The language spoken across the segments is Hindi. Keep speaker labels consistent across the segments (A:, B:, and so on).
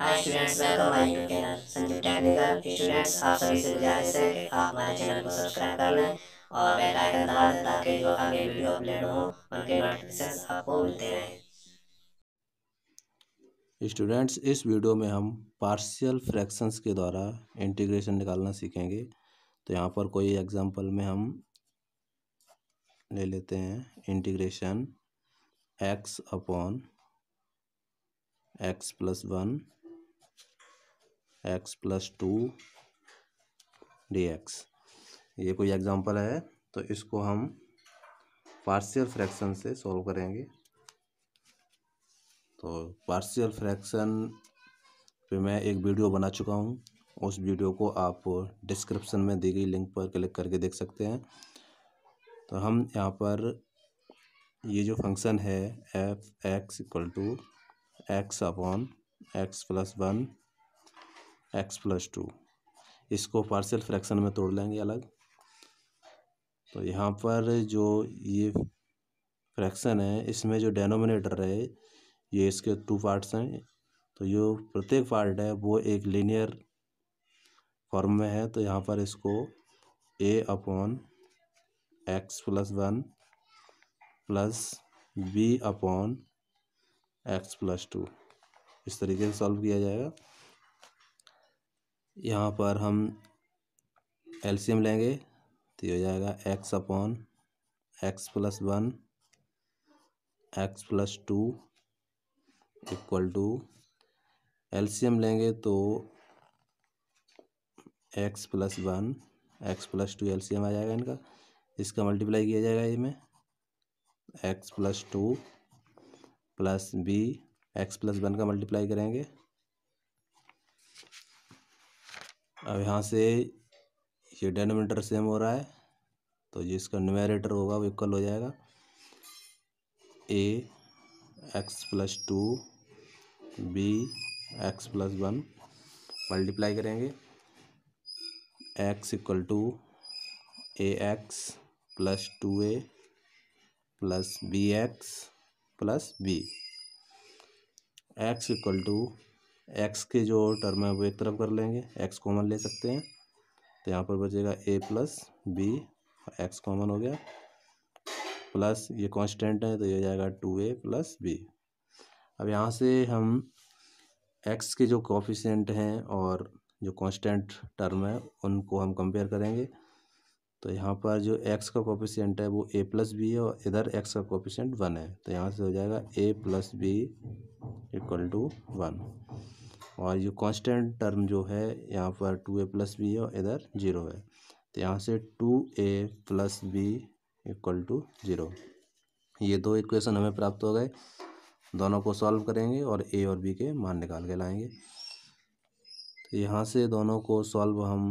A: Hi students welcome my YouTube channel Sanjeev technical students आप सभी से गुजारिश है कि आप हमारे चैनल को सब्सक्राइब कर लें और बेल आइकन दबा दें ताकि जो आगे वीडियो अपलोड हो उनके नोटिफिकेशन आपको मिलते रहें
B: स्टूडेंट्स इस वीडियो में हम पार्शियल फ्रैक्शंस के द्वारा इंटीग्रेशन निकालना सीखेंगे। तो यहाँ पर कोई एग्जांपल में हम ले लेते हैं integration x upon x plus one x plus two d x ये कोई एग्जांपल है तो इसको हम पार्शियल फ्रैक्शन से सॉल्व करेंगे। तो पार्शियल फ्रैक्शन पे मैं एक वीडियो बना चुका हूँ। उस वीडियो को आप डिस्क्रिप्शन में दी गई लिंक पर क्लिक करके देख सकते हैं। तो हम यहाँ पर ये जो फ़ंक्शन है f x equal to x upon x plus one x plus two. इसको पार्शियल फ्रैक्शन में तोड़ लेंगे अलग। तो यहाँ पर जो ये फ्रैक्शन है, इसमें जो डेनोमिनेटर है, ये इसके टू पार्ट्स हैं। तो जो प्रत्येक पार्ट है, वो एक लीनियर फॉर्म में है। तो यहाँ पर इसको a upon x plus one plus b upon x plus two इस तरीके से सॉल्व किया जाएगा। यहाँ पर हम एलसीएम लेंगे तो ये हो जाएगा x upon x plus one x plus two equal to LCM लेंगे तो x plus one x plus two LCM आ जाएगा इनका। इसका मल्टीप्लाई किया जाएगा इसमें। X plus two plus b x plus one का मल्टीप्लाई करेंगे। अब यहाँ से ये डेनोमीटर सेम हो रहा है तो जिसका न्यूमेरेटर होगा वो इक्वल हो जाएगा। A x plus two b x plus one multiply करेंगे। X equal to a x plus two a plus b x plus b x equal to x के जो टर्म है, वो एक तरफ़ कर लेंगे। एक्स कॉमन ले सकते हैं। तो यहाँ पर बचेगा a plus b x common हो गया। प्लस ये कांस्टेंट है तो ये जाएगा टू ए प्लस बी अब यहाँ से हम एक्स के जो कोफिशेंट हैं और जो कांस्टेंट टर्म है, उनको हम कंपेयर करेंगे। तो यहाँ पर जो एक्स का कोफिशेंट है, वो ए प्लस बी है और इधर एक्स का कोफिशेंट वन है। तो यहाँ से हो जाएगा a plus b equal to one और ये कांस्टेंट टर्म जो है, यहाँ पर टू ए प्लस बी है और इधर ज़ीरो है। तो यहाँ से two a plus b equal to zero ये दो इक्वेशन हमें प्राप्त हो गए। दोनों को सॉल्व करेंगे और ए और बी के मान निकाल के लाएँगे। तो यहाँ से दोनों को सॉल्व हम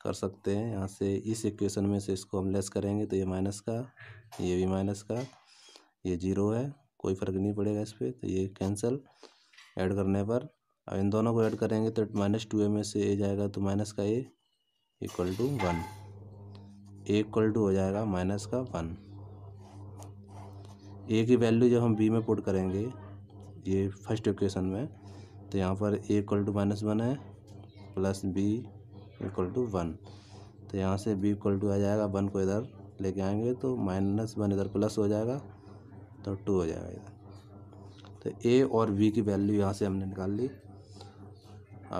B: कर सकते हैं। यहाँ से इस इक्वेशन में से इसको हम लेस करेंगे तो ये माइनस का, ये भी माइनस का, ये ज़ीरो है। कोई फ़र्क नहीं पड़ेगा इस पर तो ये कैंसिल ऐड करने पर अब इन दोनों को ऐड करेंगे तो माइनस टू ए में से ए जाएगा तो माइनस का a equal to one a equal to हो जाएगा माइनस का वन ए की वैल्यू जब हम बी में पुट करेंगे, ये फ़र्स्ट इक्वेशन में तो यहाँ पर a equal to minus one है plus b equal to one तो यहाँ से बी इक्वल टू आ जाएगा वन को इधर लेके आएँगे तो माइनस वन इधर प्लस हो जाएगा तो टू हो जाएगा इधर. तो ए और बी की वैल्यू यहाँ से हमने निकाल ली.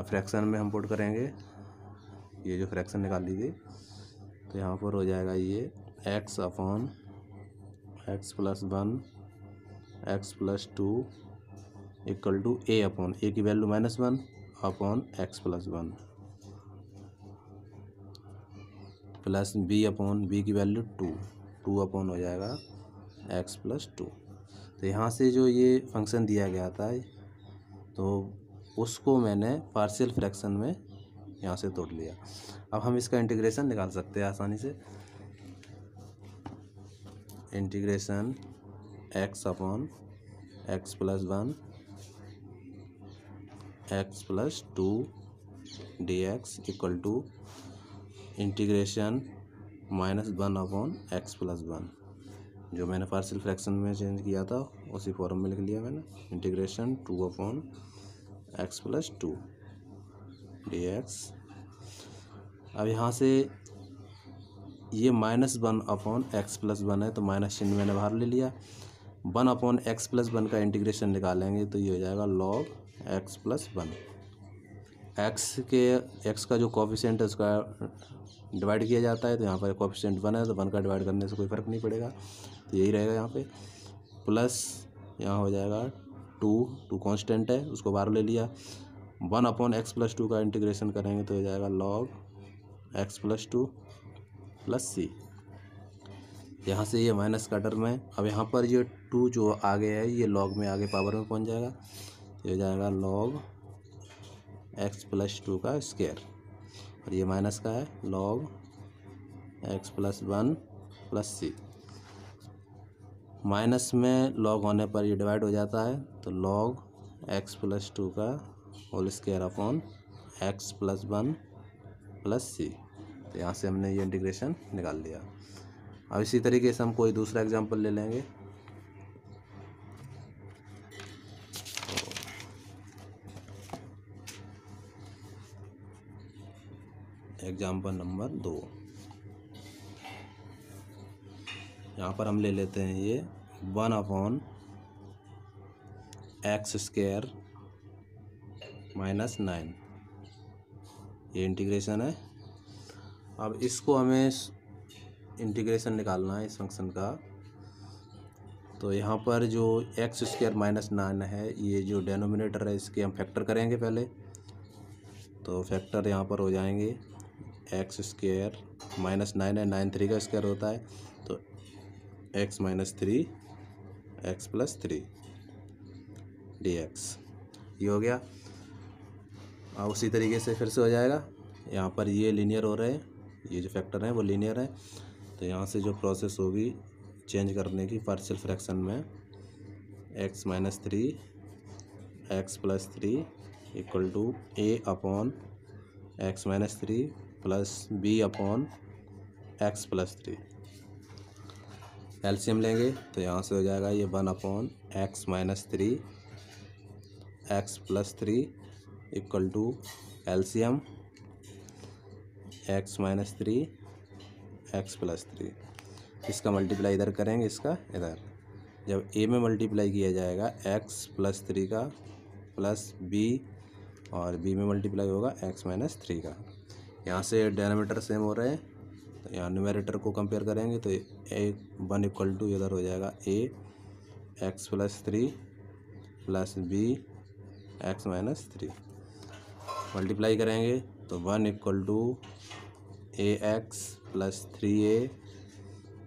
B: फ्रैक्शन में हम पुट करेंगे। ये जो फ्रैक्शन निकाल ली थी तो यहाँ पर हो जाएगा ये x upon x plus one x plus two equal to a upon a की value minus one upon x plus one plus b upon b की वैल्यू टू टू अपॉन हो जाएगा एक्स प्लस टू तो यहाँ से जो ये फ़ंक्शन दिया गया था तो उसको मैंने पार्शियल फ्रैक्शन में यहाँ से तोड़ लिया। अब हम इसका इंटीग्रेशन निकाल सकते हैं आसानी से। Integration x upon x plus one x plus two d x equal to integration minus one upon x plus one जो मैंने पार्शियल फ्रैक्शन में चेंज किया था, उसी फॉर्म में लिख लिया मैंने। Integration two upon x plus two d x. अब यहाँ से ये minus one upon x plus one है तो माइनस चिन्ह मैंने बाहर ले लिया। One upon x plus one का इंटीग्रेशन निकालेंगे तो ये हो जाएगा log x plus one. X के, एक्स का जो कॉफिशेंट है, उसका डिवाइड किया जाता है तो यहाँ पर कॉफिशेंट वन है तो वन का डिवाइड करने से कोई फ़र्क नहीं पड़ेगा। तो यही रहेगा यहाँ पे। प्लस यहाँ हो जाएगा टू टू कांस्टेंट है, उसको बाहर ले लिया। One upon x plus two का इंटीग्रेशन करेंगे तो हो जाएगा log x plus two plus C. यहाँ से ये माइनस का टर्म है। अब यहाँ पर ये टू जो आगे है, ये लॉग में आगे पावर में पहुँच जाएगा। तो हो जाएगा लॉग एक्स प्लस टू का स्केयर और ये माइनस का है log x plus one plus C. Minus में लॉग होने पर ये डिवाइड हो जाता है तो लॉग एक्स प्लस टू का whole square upon x plus one plus C तो यहाँ से हमने ये इंटीग्रेशन निकाल लिया। अब इसी तरीके से हम कोई दूसरा एग्जांपल ले लेंगे। एग्ज़ाम्पल नंबर दो। यहाँ पर हम ले लेते हैं ये one upon x square minus nine. ये इंटीग्रेशन है। अब इसको हमें इंटीग्रेशन निकालना है इस फ़ंक्शन का। तो यहाँ पर जो एक्स स्क्र माइनस नाइन है, ये जो डेनोमिनेटर है, इसके हम फैक्टर करेंगे पहले। तो फैक्टर यहाँ पर हो जाएँगे एक्स स्क्र माइनस नाइन है, नाइन थ्री का स्क्वायर होता है। तो x minus three x plus three d x ये हो गया। अब उसी तरीके से फिर से हो जाएगा। यहाँ पर ये लीनियर हो रहे हैं। ये जो फैक्टर हैं वो लीनियर है। तो यहाँ से जो प्रोसेस होगी चेंज करने की पार्शियल फ्रैक्शन में x minus three x plus three equal to a upon x minus three plus b upon x plus three LCM लेंगे तो यहाँ से हो जाएगा ये one upon x minus three, x plus three equal to LCM x minus three, x plus three. इसका मल्टीप्लाई इधर करेंगे, इसका इधर। जब ए में मल्टीप्लाई किया जाएगा, एक्स प्लस थ्री का प्लस बी, और बी में मल्टीप्लाई होगा, एक्स माइनस थ्री का। यहाँ से डेनोमीटर सेम हो रहे हैं। यहाँ न्यूमेरेटर को कंपेयर करेंगे तो ए वन इक्वल टू इधर हो जाएगा a x plus three plus b x minus three multiply करेंगे तो one equal to a x plus three a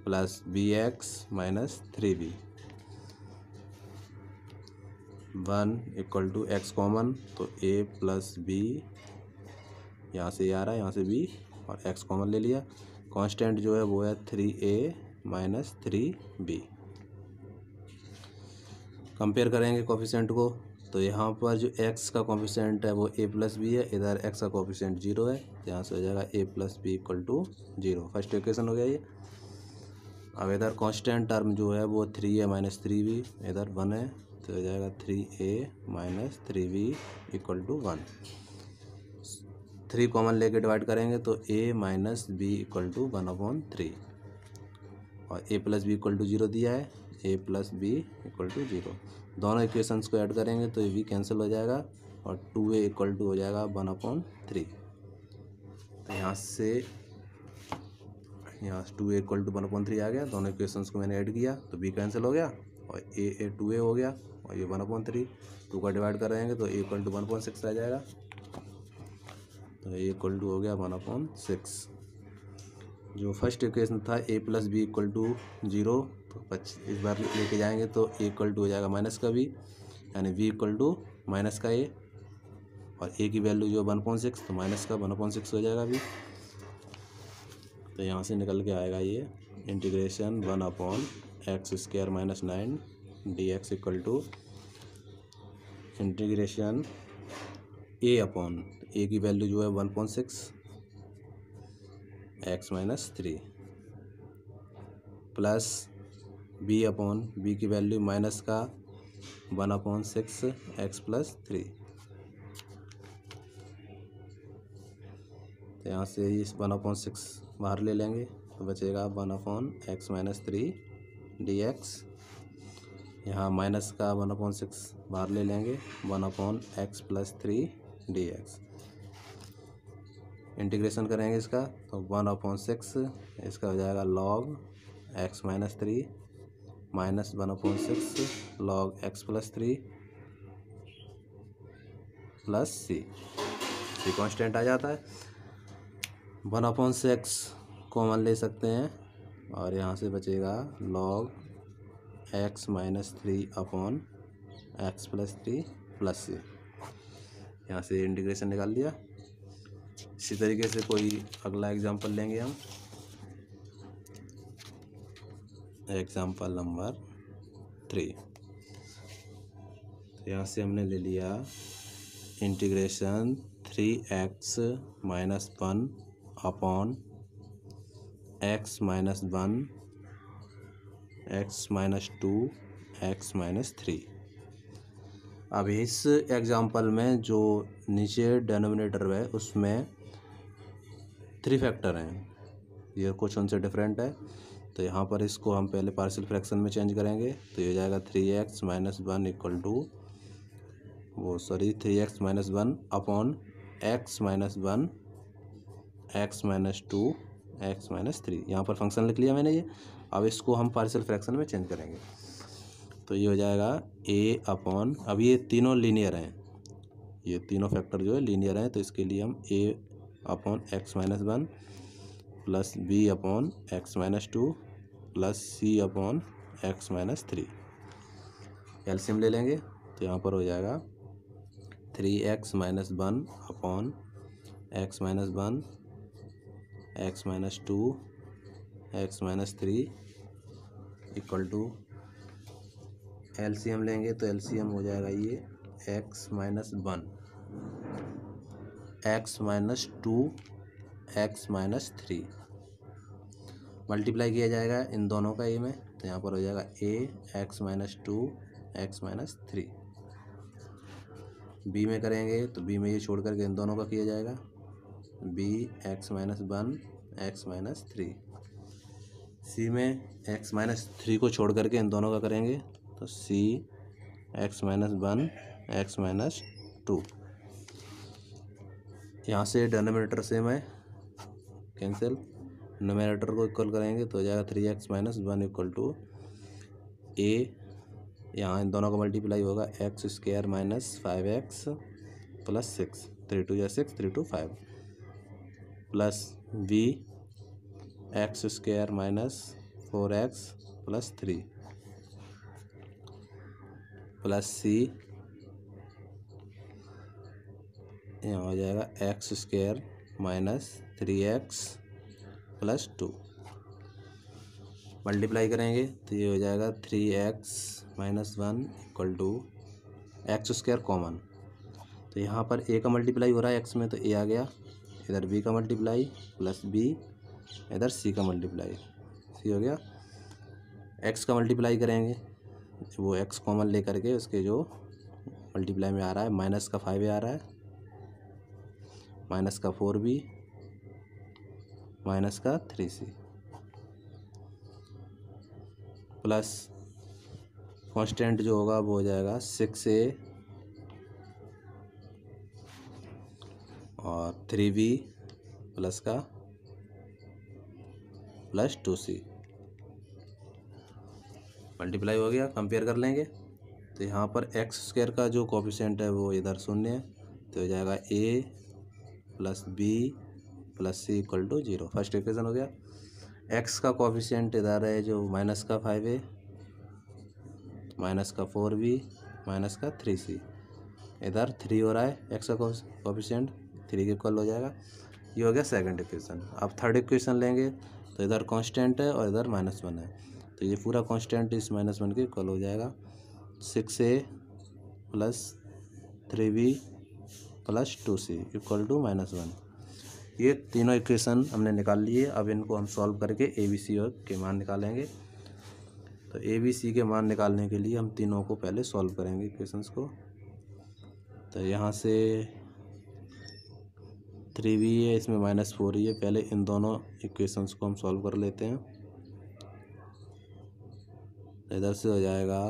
B: plus b x minus three b one equal to x common तो ए प्लस बी यहाँ से आ रहा है, यहाँ से बी और एक्स कॉमन ले लिया। कांस्टेंट जो है वो है three a minus three b. Compare करेंगे कोफिशेंट को तो यहाँ पर जो x का कॉफिशेंट है वो a प्लस बी है, इधर x का कॉफिशेंट ज़ीरो है, यहाँ से हो जाएगा a plus b equal to zero first equation हो गया ये। अब इधर कांस्टेंट टर्म जो है वो three a minus three b इधर वन है तो हो जाएगा three a minus three b equal to one three common लेके डिवाइड करेंगे तो a minus b equal to one upon three और a plus b equal to zero दिया है। A plus b equal to zero दोनों इक्वेशंस को ऐड करेंगे तो ये भी कैंसिल हो जाएगा और टू ए इक्वल टू हो जाएगा वन अपॉन थ्री तो यहाँ से, यहाँ two a equal to one upon three आ गया। दोनों इक्वेशंस को मैंने ऐड किया तो बी कैंसिल हो गया और ए ए टू ए हो गया और ये वन अपॉन थ्री टू का डिवाइड करेंगे तो a equal to one point six आ जाएगा। तो ए इक्वल टू हो गया वन अपॉन सिक्स जो फ़र्स्ट इक्वेशन था a plus b equal to zero तो पच्चीस इस बार लेके जाएँगे तो ए इक्वल टू हो जाएगा माइनस का बी यानी बी इक्वल टू माइनस का ए और ए की वैल्यू जो वन पॉइंट सिक्स तो माइनस का वन पॉइंट सिक्स हो जाएगा अभी तो यहाँ से निकल के आएगा ये integration one upon x square minus nine d x equal to integration a upon a की वैल्यू जो है one point six x minus three plus b upon b की वैल्यू माइनस का one upon six x plus three तो यहाँ से इस वन अपॉन सिक्स बाहर ले लेंगे तो बचेगा one upon x minus three d x यहाँ माइनस का वन अपॉन सिक्स बाहर ले लेंगे one upon x plus three d x integration करेंगे इसका तो वन अपॉन सिक्स, इसका हो जाएगा log x minus three minus one upon six log x plus three plus c c constant आ जाता है। वन अपॉन सिक्स कॉमन ले सकते हैं, और यहाँ से बचेगा log x minus three upon x plus three plus c यहाँ से इंटीग्रेशन निकाल दिया इसी तरीके से कोई अगला एग्जांपल लेंगे हम। एग्जांपल नंबर थ्री यहाँ से हमने ले लिया integration three x minus one upon x minus one x minus two x minus three अब इस एग्जांपल में जो नीचे डेनोमिनेटर है, उसमें थ्री फैक्टर हैं। ये कुछ उनसे डिफरेंट है। तो यहाँ पर इसको हम पहले पार्शियल फ्रैक्शन में चेंज करेंगे। तो ये जाएगा three x minus one equal to वो sorry three x minus one upon x minus one x minus two x minus three यहाँ पर फ़ंक्शन लिख लिया मैंने ये। अब इसको हम पार्शियल फ्रैक्शन में चेंज करेंगे। तो ये हो जाएगा ए अपॉन अब ये तीनों लीनियर हैं। ये तीनों फैक्टर जो है लीनियर हैं। तो इसके लिए हम a upon x minus one plus b upon x minus two plus c upon x minus three LCM ले लेंगे तो यहाँ पर हो जाएगा three x minus one upon x minus one x minus two x minus three equal to LCM लेंगे तो एलसीएम हो जाएगा ये x minus one x minus two, x minus three. Multiply किया जाएगा इन दोनों का ए में तो यहाँ पर हो जाएगा a, x minus two, x minus three. B में करेंगे तो बी में ये छोड़ करके इन दोनों का किया जाएगा। B, x minus one, x minus three. C में एक्स माइनस थ्री को छोड़ करके इन दोनों का करेंगे तो c, x minus one, x minus two. यहाँ से डेनोमिनेटर से मैं कैंसिल नोमिनेटर को इक्वल करेंगे तो हो जाएगा three x minus one equal to a यहाँ इन दोनों का मल्टीप्लाई होगा x square minus five x plus six three two या six three two five plus b x square minus four x plus three plus c यहाँ हो जाएगा x square minus three x plus two multiply करेंगे तो ये हो जाएगा three x minus one equal to x square common तो यहाँ पर ए का मल्टीप्लाई हो रहा है एक्स में तो ए आ गया। इधर बी का मल्टीप्लाई प्लस बी इधर सी का मल्टीप्लाई सी हो गया? एक्स का मल्टीप्लाई करेंगे। वो एक्स कॉमन ले करके उसके जो मल्टीप्लाई में आ रहा है माइनस का फाइव आ रहा है। माइनस का फोर बी, माइनस का थ्री सी। प्लस कांस्टेंट जो होगा, वो हो जाएगा सिक्स ए और थ्री बी प्लस का प्लस टू सी। मल्टीप्लाई हो गया, कंपेयर कर लेंगे। तो यहाँ पर एक्स स्क्वायर का जो कॉफिशेंट है, वो इधर शून्य है तो हो जाएगा a plus b plus c equal to zero. First equation हो गया। एक्स का कॉफिशियंट इधर है जो माइनस का फाइव ए माइनस का फोर बी, माइनस का थ्री सी। इधर थ्री हो रहा है, एक्स का कॉफिशियंट थ्री के इक्वल हो जाएगा। ये हो गया सेकंड इक्वेशन। अब थर्ड इक्वेशन लेंगे तो इधर कांस्टेंट है और इधर माइनस वन है। तो ये पूरा कांस्टेंट इस माइनस वन के इक्वल हो जाएगा। Six a plus three b plus two c equal to minus one ये तीनों इक्वेशन हमने निकाल लिए अब इनको हम सॉल्व करके ए बी सी के मान निकालेंगे। तो ए बी सी के मान निकालने के लिए हम तीनों को पहले सॉल्व करेंगे इक्वेशंस को। तो यहाँ से थ्री वी है, इसमें माइनस फोर ही है। पहले इन दोनों इक्वेशंस को हम सॉल्व कर लेते हैं। इधर से हो जाएगा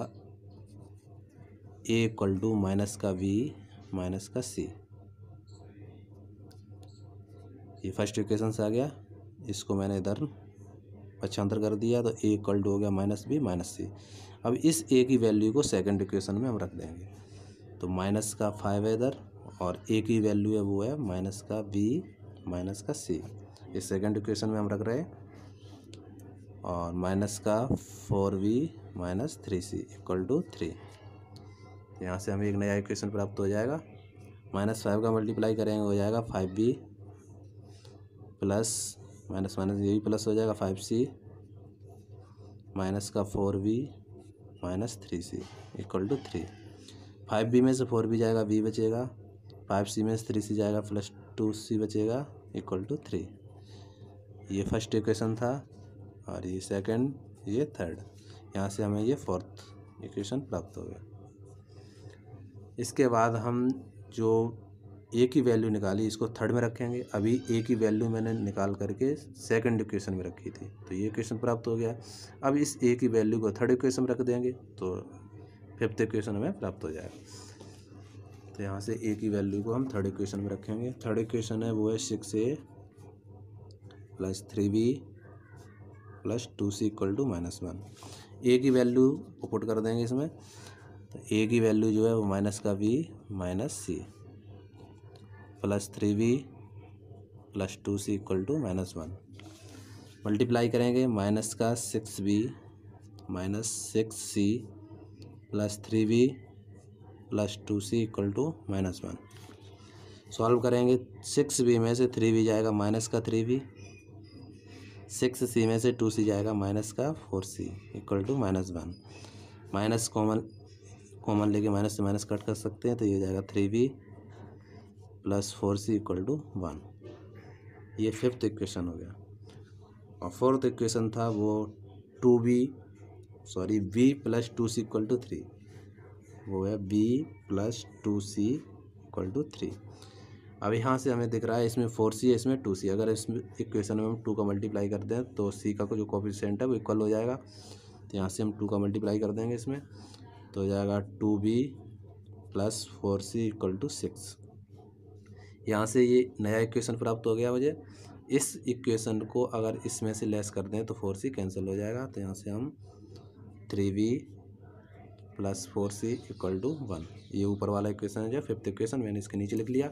B: ए इक्वल टू माइनस का वी माइनस का सी ये फ़र्स्ट इक्वेशन से आ गया। इसको मैंने इधर पक्षांतर कर दिया तो ए टू हो गया माइनस बी माइनस सी अब इस ए की वैल्यू को सेकंड इक्वेशन में हम रख देंगे। तो माइनस का फाइव है इधर, और ए की वैल्यू है वो है माइनस का बी माइनस का सी ये सेकंड इक्वेशन में हम रख रहे हैं। और माइनस का four b minus three c equal to three यहाँ से हमें एक नया इक्वेशन प्राप्त हो जाएगा। माइनस फाइव का मल्टीप्लाई करेंगे, हो जाएगा five b plus, minus minus ये भी प्लस हो जाएगा फाइव सी, माइनस का four b minus three c, equal to three. Five b में से फोर बी जाएगा बी बचेगा। फाइव सी में से थ्री सी जाएगा, प्लस टू सी बचेगा, इक्वल टू थ्री। ये फ़र्स्ट इक्वेशन था, और ये सेकंड, ये थर्ड। यहाँ से हमें ये फोर्थ इक्वेशन प्राप्त हो गया। इसके बाद हम जो ए की वैल्यू निकाली, इसको थर्ड में रखेंगे। अभी ए की वैल्यू मैंने निकाल करके सेकंड इक्वेशन में रखी थी। तो ये इक्वेशन प्राप्त हो गया। अब इस ए की वैल्यू को थर्ड इक्वेशन में रख देंगे तो फिफ्थ इक्वेशन में प्राप्त हो जाएगा। तो यहाँ से ए की वैल्यू को हम थर्ड इक्वेशन में रखेंगे। थर्ड इक्वेशन है, वो है six a plus three b plus two c equal to minus one a की वैल्यू पुट कर देंगे इसमें। तो ए की वैल्यू जो है, वो माइनस का b minus c plus three b plus two c equal to minus one. Multiply करेंगे, माइनस का six b, minus six c plus three b plus two c equal to minus one. Solve करेंगे, सिक्स बी में से थ्री बी जाएगा माइनस का थ्री बी, सिक्स सी में से टू सी जाएगा माइनस का four c equal to minus one. Minus common common लेके माइनस से माइनस कट कर सकते हैं तो ये जाएगा three b plus four c equal to one ये फिफ्थ इक्वेशन हो गया। और फोर्थ इक्वेशन था वो two b sorry b plus two c equal to three वो है b plus two c equal to three अब यहाँ से हमें दिख रहा है इसमें फोर सी है, इसमें टू सी अगर इसमें इक्वेशन में हम टू का मल्टीप्लाई कर दें तो सी का जो कोफिशिएंट है वो इक्वल हो जाएगा। तो यहाँ से हम टू का मल्टीप्लाई कर देंगे इसमें। तो हो जाएगा two b plus four c equal to six यहाँ से ये नया इक्वेशन प्राप्त हो गया मुझे। इस इक्वेशन को अगर इसमें से लेस कर दें तो फोर सी कैंसिल हो जाएगा। तो यहाँ से हम three b plus four c equal to one. ये ऊपर वाला इक्वेशन है जो फिफ्थ इक्वेशन मैंने इसके नीचे लिख लिया।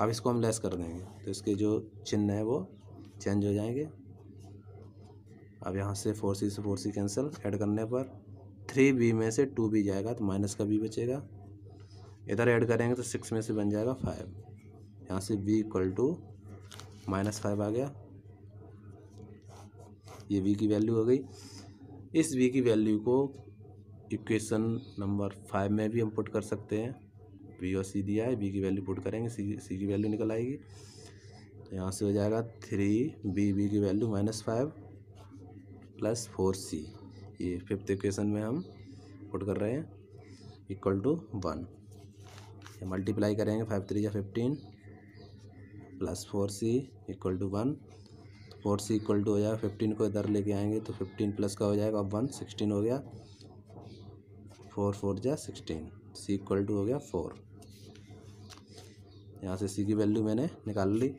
B: अब इसको हम लेस कर देंगे। तो इसके जो चिन्ह है वो चेंज हो जाएँगे। अब यहाँ से फोर सी से फोर सी कैंसिल ऐड करने पर थ्री बी में से टू बी जाएगा तो माइनस का बी बचेगा। इधर ऐड करेंगे तो सिक्स में से बन जाएगा फाइव। यहाँ से b equal to minus five आ गया। ये बी की वैल्यू हो गई। इस बी की वैल्यू को इक्वेशन नंबर फाइव में भी हम पुट कर सकते हैं। बी और सी दिया है बी की वैल्यू पुट करेंगे सी सी की वैल्यू निकल आएगी। यहाँ से हो जाएगा थ्री बी बी की value minus five plus four c ये फिफ्थ इक्वेशन में हम पुट कर रहे हैं इक्वल टू वन मल्टीप्लाई करेंगे फाइव थ्री या fifteen plus four c equal to one four c equal to हो जाएगा फिफ्टीन को इधर लेके आएँगे तो फिफ्टीन प्लस का हो जाएगा, अब वन सिक्सटीन हो गया। फोर फोर जा सिक्सटीन सी इक्वल टू हो गया फोर यहाँ से सी की वैल्यू मैंने निकाल ली।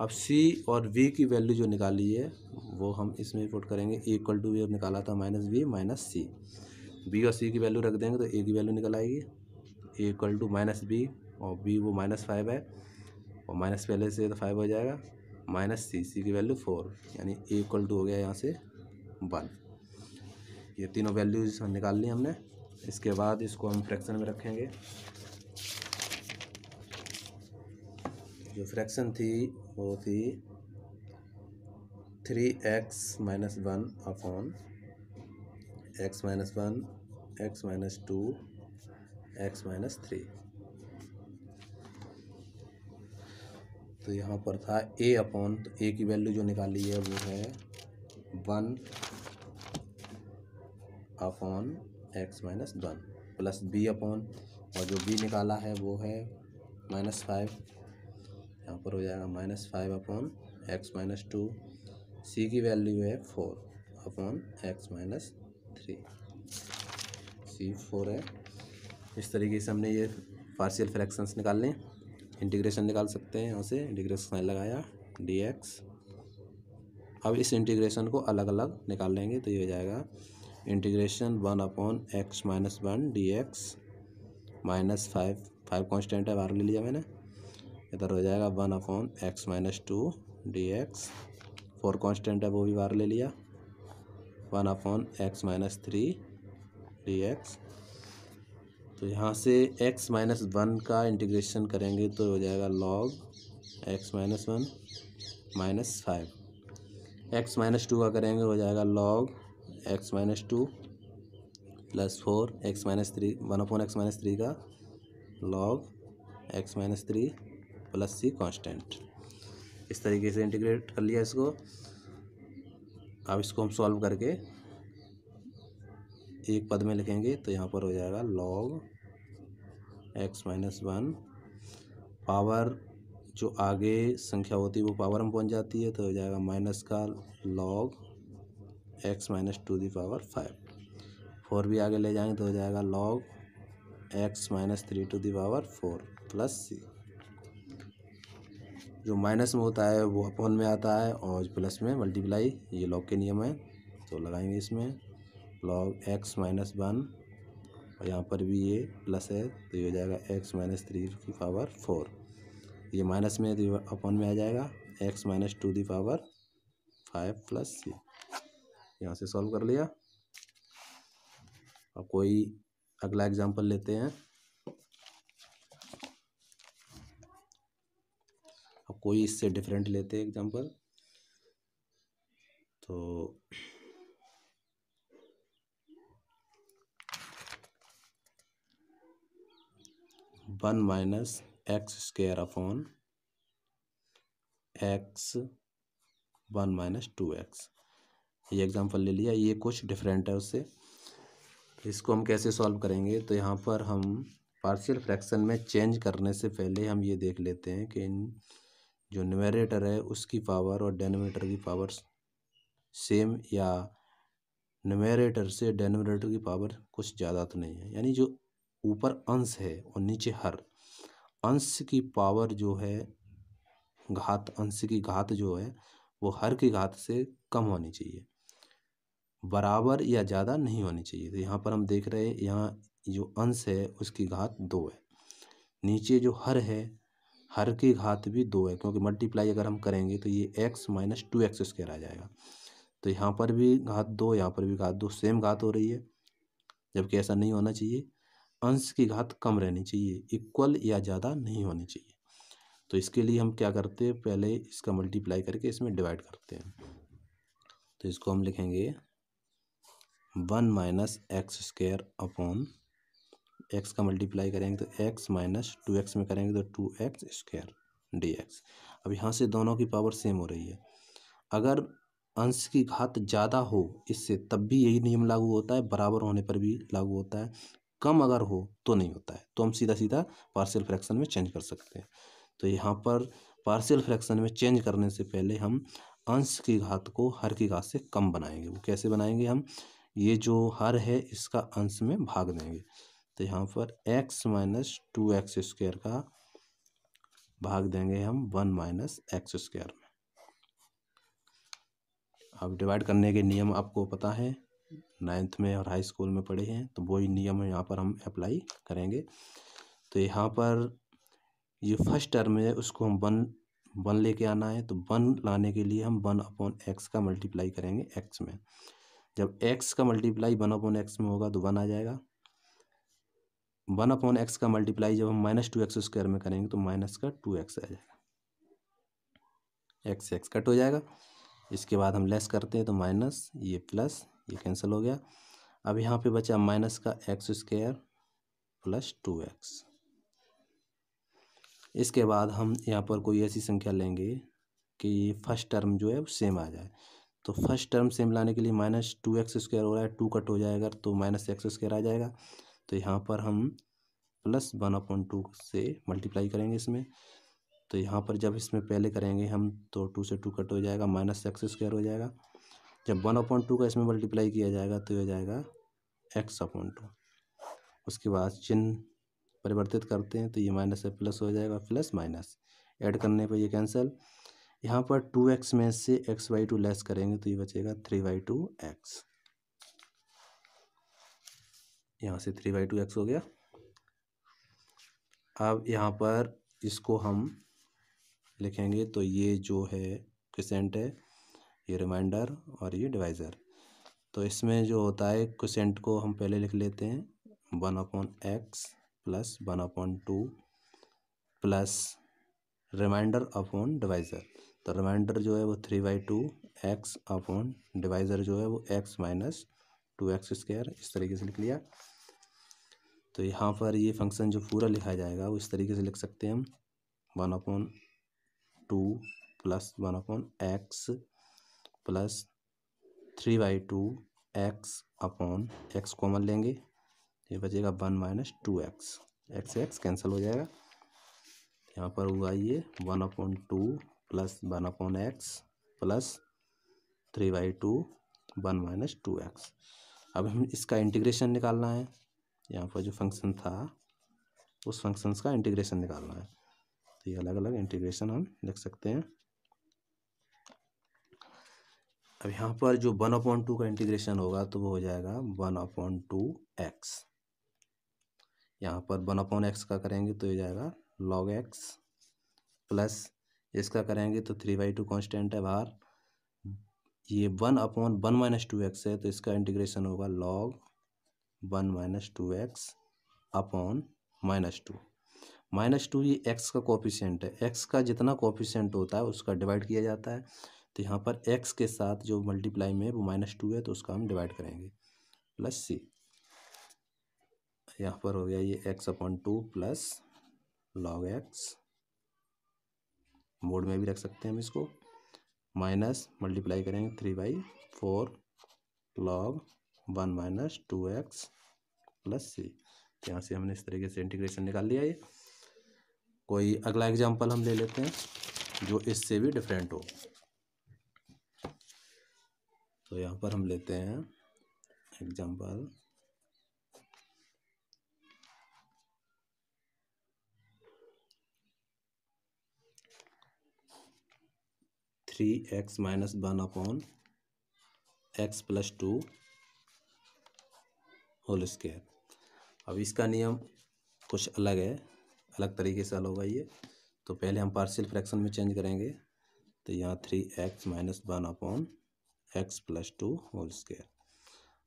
B: अब सी और वी की वैल्यू जो निकाली है, वो हम इसमें पुट करेंगे ए इक्वल टू वी निकाला था minus B minus C B और सी की वैल्यू रख देंगे तो ए की वैल्यू निकल आएगी। A equal to minus b और बी वो माइनस फाइव है। और माइनस पहले से तो फाइव हो जाएगा। माइनस सी सी की वैल्यू फोर यानी इक्वल टू हो गया यहाँ से वन ये तीनों वैल्यूज़ निकाल ली हमने। इसके बाद इसको हम फ्रैक्शन में रखेंगे। जो फ्रैक्शन थी, वो थी three x minus one upon x minus one x minus two x minus three तो यहाँ पर था ए अपॉन तो ए की वैल्यू जो निकाली है वो है one upon x minus one plus b upon और जो बी निकाला है वो है माइनस फाइव यहाँ पर हो जाएगा minus five upon x minus two c की वैल्यू है four upon x minus three c four है। इस तरीके से हमने ये पार्शियल फ्रैक्शंस निकाल लें। इंटीग्रेशन निकाल सकते हैं यहाँ से। इंटीग्रेशन साइन लगाया डी एक्स अब इस इंटीग्रेशन को अलग अलग निकाल लेंगे तो ये हो जाएगा integration one upon x minus one d x minus five five constant है, बाहर ले लिया मैंने। इधर हो जाएगा one upon x minus two d x four constant है, वो भी बाहर ले लिया। One upon x minus three d x तो यहाँ से x माइनस वन का इंटीग्रेशन करेंगे तो हो जाएगा log x minus one minus five x minus two का करेंगे, हो जाएगा log x minus two plus four x minus three one upon x minus three का log x minus three plus c constant इस तरीके से इंटीग्रेट कर लिया इसको। अब इसको हम सॉल्व करके एक पद में लिखेंगे तो यहाँ पर हो जाएगा log x minus one power जो आगे संख्या होती है वो पावर में पहुँच जाती है तो हो जाएगा माइनस का log x minus two the power five four भी आगे ले जाएँगे तो हो जाएगा log x minus three to the power four plus c जो माइनस में होता है वो अपॉन में आता है और प्लस में मल्टीप्लाई ये लॉग के नियम है तो लगाएँगे इसमें. लॉग एक्स माइनस वन और यहाँ पर भी ये प्लस है तो ये हो जाएगा एक्स माइनस थ्री की पावर फोर ये माइनस में तो अपॉन में आ जाएगा x minus two the power five plus c यहाँ से सॉल्व कर लिया. अब कोई अगला एग्जांपल लेते हैं. अब कोई इससे डिफरेंट लेते हैं एग्जांपल तो one minus x square upon x one minus two x. ये एग्जांपल ले लिया, ये कुछ डिफरेंट है उससे। इसको हम कैसे सॉल्व करेंगे? तो यहाँ पर हम पार्शियल फ्रैक्शन में चेंज करने से पहले हम ये देख लेते हैं कि इन जो न्यूमरेटर है, उसकी पावर और डेनोमीटर की पावर सेम या न्यूमरेटर से डेनोमीटर की पावर कुछ ज़्यादा तो नहीं है। यानी जो ऊपर अंश है और नीचे हर। अंश की पावर जो है, घात, अंश की घात जो है, वो हर की घात से कम होनी चाहिए। बराबर या ज़्यादा नहीं होनी चाहिए। तो यहाँ पर हम देख रहे हैं, यहाँ जो अंश है, उसकी घात दो है। नीचे जो हर है, हर की घात भी दो है, क्योंकि मल्टीप्लाई अगर हम करेंगे तो ये x minus two x square आ जाएगा। तो यहाँ पर भी घात दो, यहाँ पर भी घात दो सेम घात हो रही है, जबकि ऐसा नहीं होना चाहिए। अंश की घात कम रहनी चाहिए, इक्वल या ज़्यादा नहीं होनी चाहिए। तो इसके लिए हम क्या करते हैं, पहले इसका मल्टीप्लाई करके इसमें डिवाइड करते हैं। तो इसको हम लिखेंगे one minus x square upon x का मल्टीप्लाई करेंगे तो एक्स माइनस टू एक्स में करेंगे तो two x square d x अब यहाँ से दोनों की पावर सेम हो रही है। अगर अंश की घात ज़्यादा हो इससे तब भी यही नियम लागू होता है, बराबर होने पर भी लागू होता है। कम अगर हो तो नहीं होता है। तो हम सीधा सीधा पार्शियल फ्रैक्शन में चेंज कर सकते हैं। तो यहाँ पर पार्शियल फ्रैक्शन में चेंज करने से पहले हम अंश की घात को हर की घात से कम बनाएँगे। वो कैसे बनाएँगे हम? ये जो हर है, इसका अंश में भाग देंगे। तो यहाँ पर x minus two x square का भाग देंगे हम वन माइनस एक्स स्क्र में। अब डिवाइड करने के नियम आपको पता है। नाइन्थ में और हाई स्कूल में पढ़े हैं तो वही नियम यहाँ पर हम अप्लाई करेंगे। तो यहाँ पर ये फ़र्स्ट टर्म है, उसको हम वन वन लेके आना है तो वन लाने के लिए हम वन अपॉन एक्स का मल्टीप्लाई करेंगे एक्स में। जब एक्स का मल्टीप्लाई वन अपॉन एक्स में होगा तो वन आ जाएगा। वन अपॉन एक्स का मल्टीप्लाई जब हम माइनस टू एक्स स्क्वायर में करेंगे तो माइनस का टू एक्स आ जाएगा। एक्स एक्स कट हो जाएगा। इसके बाद हम लेस करते हैं तो माइनस ये प्लस ये कैंसिल हो गया। अब यहाँ पे बचा माइनस का x square plus two x इसके बाद हम यहाँ पर कोई ऐसी संख्या लेंगे कि फ़र्स्ट टर्म जो है वो सेम आ जाए। तो फ़र्स्ट टर्म सेम लाने के लिए माइनस टू एक्स स्क्वायर हो रहा है टू कट हो जाएगा तो माइनस एक्स स्क्वायर आ जाएगा। तो यहाँ पर हम प्लस वन अपॉइंट टू से मल्टीप्लाई करेंगे इसमें। तो यहाँ पर जब इसमें पहले करेंगे हम तो टू से टू कट हो जाएगा माइनस एक्स स्क्वायर हो जाएगा। जब वन अपॉइंट टू का इसमें मल्टीप्लाई किया जाएगा तो यह जाएगा एक्स अपॉइंट टू। उसके बाद चिन्ह परिवर्तित करते हैं तो ये माइनस से प्लस हो जाएगा, प्लस माइनस। ऐड करने पर ये कैंसिल। यहाँ पर टू एक्स में से एक्स वाई टू लेस करेंगे तो ये बचेगा थ्री वाई टू एक्स। यहाँ से थ्री बाई टू एक्स हो गया। अब यहाँ पर इसको हम लिखेंगे तो ये जो है क्वेश्चन है ये रिमाइंडर और ये डिवाइज़र तो इसमें जो होता है क्वेसेंट को हम पहले लिख लेते हैं। One upon x plus one upon two plus remainder upon divisor तो रिमाइंडर जो है वो three by two x upon divisor जो है वो x minus two x square इस तरीके से लिख लिया। तो यहाँ पर ये फ़ंक्शन जो पूरा लिखा जाएगा, वो इस तरीके से लिख सकते हैं हम। One upon two plus one upon x plus three by two x upon x common लेंगे, ये बचेगा one minus two x. X x cancel हो जाएगा। यहाँ पर हुआ ये one upon two plus one upon x plus three by two one minus two x. अब हम इसका इंटीग्रेशन निकालना है। यहाँ पर जो फ़ंक्शन था, उस फ़ंक्शंस का इंटीग्रेशन निकालना है। तो ये अलग अलग इंटीग्रेशन हम लिख सकते हैं। अब यहाँ पर जो वन अपॉइंट टू का इंटीग्रेशन होगा तो वो हो जाएगा वन अपॉइंट टू एक्स। यहाँ पर वन अपॉन एक्स का करेंगे तो हो जाएगा लॉग एक्स प्लस इसका करेंगे तो थ्री बाई टू कॉन्स्टेंट है बाहर। ये one upon one minus two x है तो इसका इंटीग्रेशन होगा log one minus two x upon minus two minus two ये एक्स का कोफिशेंट है। एक्स का जितना कोफिशेंट होता है उसका डिवाइड किया जाता है। तो यहाँ पर एक्स के साथ जो मल्टीप्लाई में वो माइनस टू है तो उसका हम डिवाइड करेंगे। प्लस सी यहाँ पर हो गया ये x upon two plus log x mod में भी रख सकते हैं हम इसको। माइनस मल्टीप्लाई करेंगे three by four log one minus two x plus c यहाँ से हमने इस तरीके से इंटीग्रेशन निकाल लिया ये। कोई अगला एग्जांपल हम ले लेते हैं, जो इससे भी डिफरेंट हो। तो यहाँ पर हम लेते हैं example three x minus one upon x plus two whole square अब इसका नियम कुछ अलग है, अलग तरीके से हल होगा ये। तो पहले हम पार्शियल फ्रैक्शन में चेंज करेंगे। तो यहाँ three x minus one upon x plus two whole square.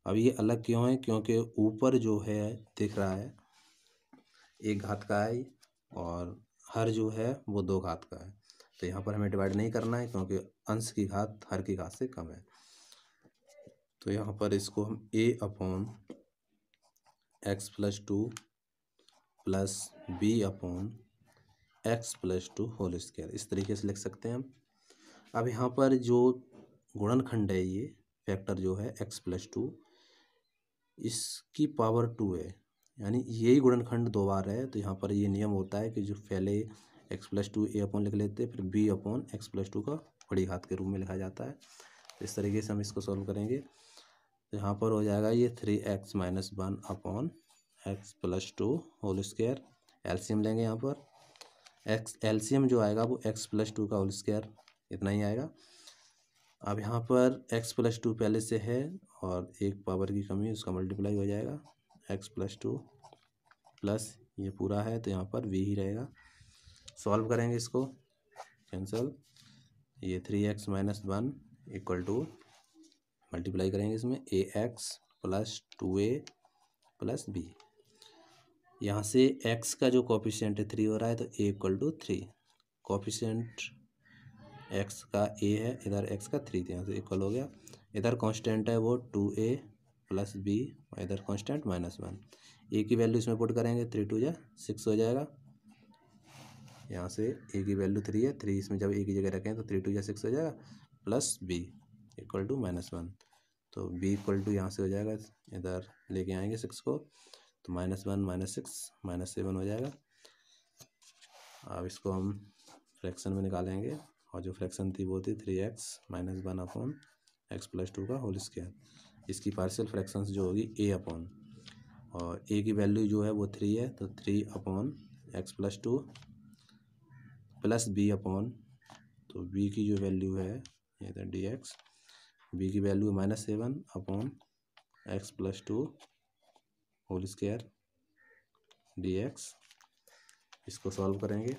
B: अब ये अलग क्यों है? क्योंकि ऊपर जो है, दिख रहा है, एक घात का है और हर जो है, वो दो घात का है। तो यहाँ पर हमें डिवाइड नहीं करना है, क्योंकि अंश की घात हर की घात से कम है। तो यहाँ पर इसको हम a upon x plus two plus b upon x plus two whole square इस तरीके से लिख सकते हैं हम। अब यहाँ पर जो गुणनखंड है ये फैक्टर जो है एक्स प्लस टू इसकी पावर टू है। यानी यही गुणनखंड दो बार है तो यहाँ पर ये नियम होता है कि जो पहले x plus two a upon लिख लेते हैं फिर b upon x plus two का बड़ी घात के रूप में लिखा जाता है। तो इस तरीके से हम इसको सॉल्व करेंगे। तो यहाँ पर हो जाएगा ये three x minus one upon x plus two whole square LCM लेंगे यहाँ पर। एक्स एलसीएम जो आएगा वो एक्स प्लस टू का होल स्क्वायर इतना ही आएगा। अब यहाँ पर एक्स प्लस टू पहले से है और एक पावर की कमी उसका मल्टीप्लाई हो जाएगा। एक्स प्लस टू प्लस ये पूरा है तो यहाँ पर वी ही रहेगा। सॉल्व करेंगे इसको। कैंसल ये three x minus one equal to multiply करेंगे इसमें। A x plus two a plus b यहाँ से एक्स का जो कॉफिशेंट है थ्री हो रहा है तो a equal to three coefficient x का ए है, इधर एक्स का थ्री यहाँ से इक्वल हो गया। इधर कांस्टेंट है वो टू ए प्लस बी और इधर कांस्टेंट माइनस वन ए की वैल्यू इसमें पुट करेंगे थ्री टू या सिक्स हो जाएगा। यहाँ से ए की वैल्यू थ्री है थ्री इसमें जब ए की जगह रखें तो थ्री टू या सिक्स हो जाएगा plus b equal to minus one तो बी इक्वल टू यहाँ से हो जाएगा, इधर लेके आएँगे सिक्स को तो minus one minus six minus seven हो जाएगा। अब इसको हम फ्रैक्शन में निकालेंगे। और जो फ्रैक्शन थी वो थी three x minus one upon x plus two का होल स्क्वायर। इसकी पार्शियल फ्रैक्शंस जो होगी ए अपॉन। और ए की वैल्यू जो है वो थ्री है तो three upon x plus two plus b upon. तो बी की जो वैल्यू है, ये था डी एक्स बी की value minus seven upon x plus two whole square d x इसको सॉल्व करेंगे।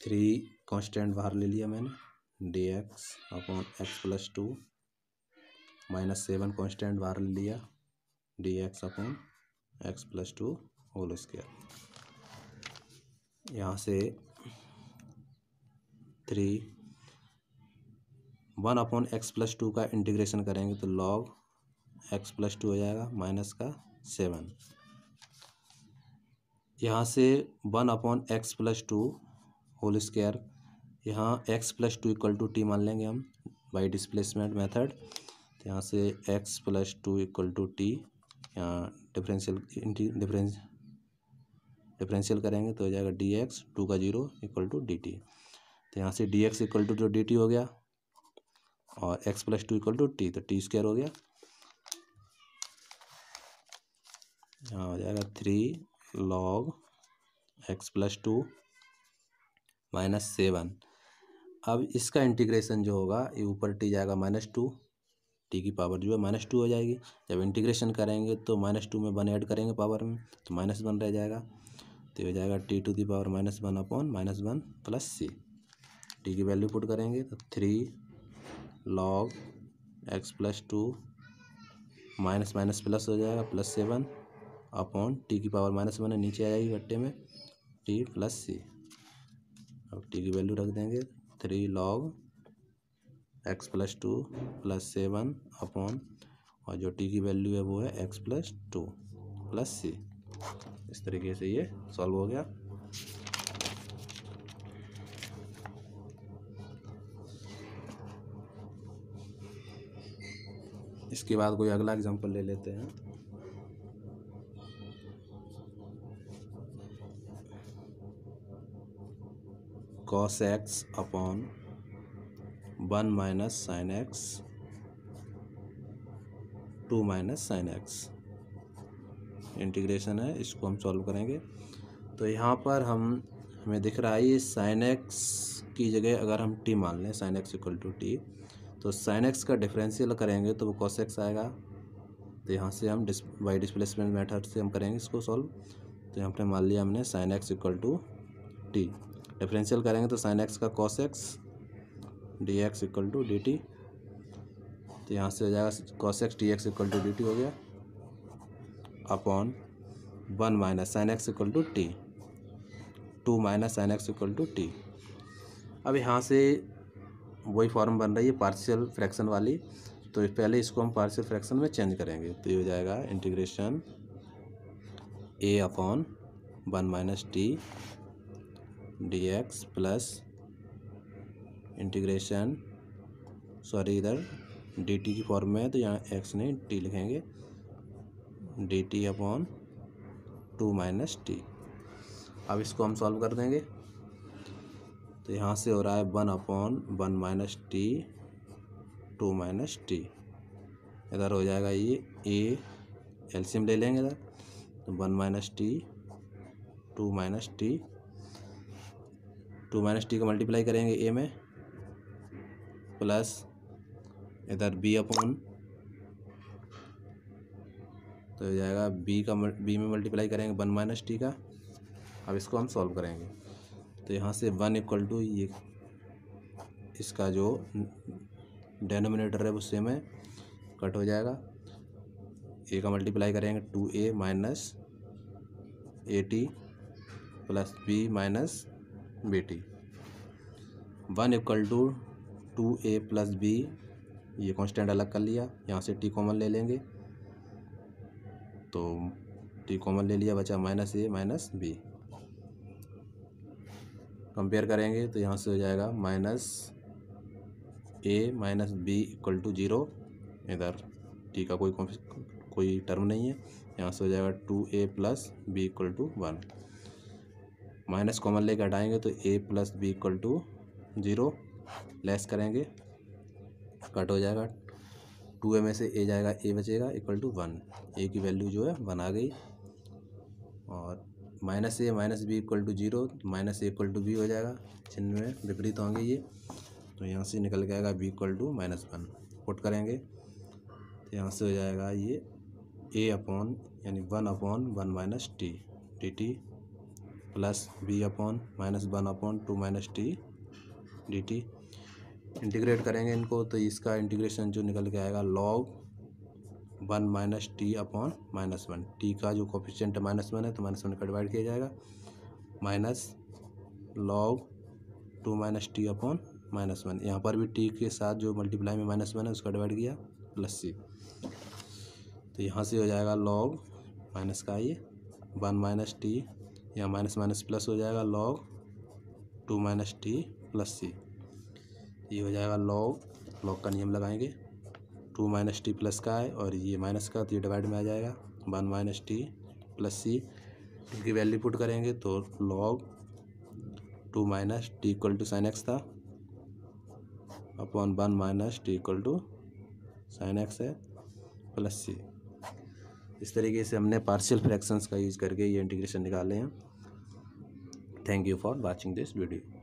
B: थ्री कांस्टेंट बाहर ले लिया मैंने d x upon x plus two minus seven constant बाहर ले लिया d x upon x plus two whole square यहाँ से three one upon x plus two का इंटीग्रेशन करेंगे तो लॉग एक्स प्लस टू हो जाएगा माइनस का सेवन यहाँ से one upon x plus two whole square. यहाँ x plus two equal to t मान लेंगे हम बाई डिस्प्लेसमेंट मेथड तो यहाँ से x plus two equal to t यहाँ डिफरेंशियल डिफरेंस डिफरेंशियल करेंगे तो हो जाएगा डी एक्स टू का zero equal to d t तो यहाँ से डी एक्स इक्वल टू जो डी टी हो गया, और x plus two equal to t तो टी स्क्वायर हो गया। यहाँ हो जाएगा three log x plus two minus seven. अब इसका इंटीग्रेशन जो होगा, ये ऊपर टी जाएगा माइनस टू, टी की पावर जो है माइनस टू हो जाएगी। जब इंटीग्रेशन करेंगे तो माइनस टू में वन ऐड करेंगे पावर में तो माइनस वन रह जाएगा। तो हो जाएगा t two the power minus one upon minus one plus c. T की वैल्यू पुट करेंगे तो three log x plus two minus minus plus हो जाएगा, प्लस सेवन अपॉन टी की पावर माइनस वन नीचे आ जाएगी गट्टे में, टी प्लस सी। अब टी की वैल्यू रख देंगे three log x plus two plus seven upon और जो टी की वैल्यू है वो है x plus two plus c इस तरीके से ये सॉल्व हो गया। इसके बाद कोई अगला एग्जांपल ले लेते हैं। Cos x upon one minus sin x two minus sin x integration है, इसको हम सॉल्व करेंगे। तो यहाँ पर हम, हमें दिख रहा है ये साइन एक्स की जगह अगर हम टी मान लें sin x equal to t तो साइन एक्स का डिफरेंशियल करेंगे तो वो कॉस एक्स आएगा। तो यहाँ से हम डिस वाई डिस्प्लेसमेंट मेथड से हम करेंगे इसको सॉल्व तो यहाँ पर मान लिया हमने sin x equal to t differential करेंगे तो साइन एक्स का cos x d x equal to d t तो यहाँ से हो जाएगा cos x d x equal to d t हो गया upon one minus sin x equal to t two minus sin x equal to t अब यहाँ से वही फॉर्म बन रही है पार्शियल फ्रैक्शन वाली तो पहले इसको हम पार्शियल फ्रैक्शन में चेंज करेंगे तो ये हो जाएगा integration a upon one minus t d x plus integration sorry इधर डी टी की फॉर्म में है तो यहाँ एक्स नहीं टी लिखेंगे। D t upon two minus t अब इसको हम सॉल्व कर देंगे। तो यहाँ से हो रहा है one upon one minus t two minus t इधर हो जाएगा ये ए एल्शियम ले लेंगे इधर। तो one minus t two minus t two minus t का मल्टीप्लाई करेंगे ए में, प्लस इधर बी अपॉन तो हो जाएगा बी का बी में मल्टीप्लाई करेंगे वन माइनस टी का। अब इसको हम सॉल्व करेंगे। तो यहाँ से वन इक्वल टू ये, इसका जो डेनोमिनेटर है वो सेम है, कट हो जाएगा। ए का मल्टीप्लाई करेंगे two a minus a t plus b minus b t one equal to two a plus b, ये कांस्टेंट अलग कर लिया, यहाँ से टी कॉमन ले लेंगे। तो टी कॉमन ले लिया बचा minus a minus b. Compare करेंगे तो यहाँ से हो जाएगा minus a minus b equal to zero. इधर टी का कोई कोई टर्म नहीं है, यहाँ से हो जाएगा two a plus b equal to one. Minus common लेके हटाएँगे तो a plus b equal to zero. Less करेंगे, कट हो जाएगा। टू ए में से ए जाएगा, ए बचेगा, इक्वल टू वन। ए की वैल्यू जो है, वन आ गई। और minus a, minus b equal to zero, minus a equal to b हो जाएगा। चिन्ह में विपरीत होंगे ये। तो यहाँ से निकल के आएगा b equal to minus one. Put करेंगे तो यहाँ से हो जाएगा ये ए अपॉन, यानी one upon one minus t. D t plus b upon minus one upon two minus t d t integrate करेंगे इनको तो इसका इंटीग्रेशन जो निकल के आएगा log one minus t upon minus one t का जो कोफिशियंट माइनस वन है तो माइनस वन का डिवाइड किया जाएगा। Minus log two minus t upon minus one यहाँ पर भी टी के साथ जो मल्टीप्लाई में माइनस वन है, उसका डिवाइड किया प्लस सी तो यहाँ से हो जाएगा लॉग माइनस का ये वन माइनस टी यहाँ माइनस माइनस प्लस हो जाएगा log two minus t plus c. ये हो जाएगा लॉग लॉग का नियम लगाएँगे। टू माइनस टी प्लस का है और ये माइनस का तो ये डिवाइड में आ जाएगा। One minus t plus c, इनकी वैल्यू पुट करेंगे तो log two minus t equal to sin x था। Upon one minus t equal to sin x है, प्लस सी। इस तरीके से हमने पार्शियल फ्रैक्शंस का यूज़ करके ये इंटीग्रेशन निकाले हैं। Thank you for watching this video